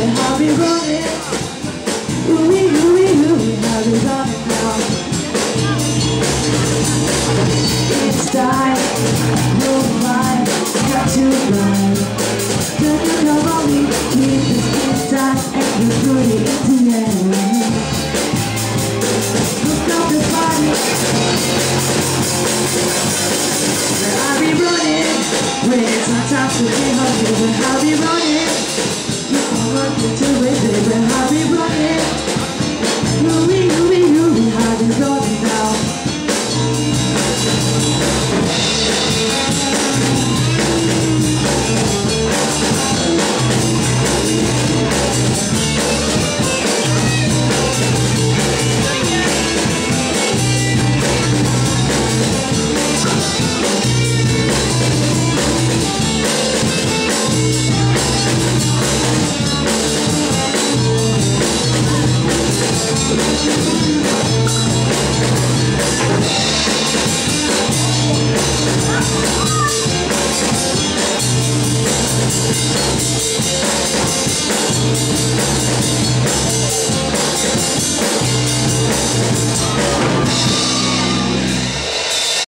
said I'll be running. Ooh-wee, ooh-wee, ooh-wee, I'll be running now It's time, got to me, keep this inside And put it the up I'll be running When it's my time to give up I'll be running. Ooh, ooh, ooh, ooh, Thank you.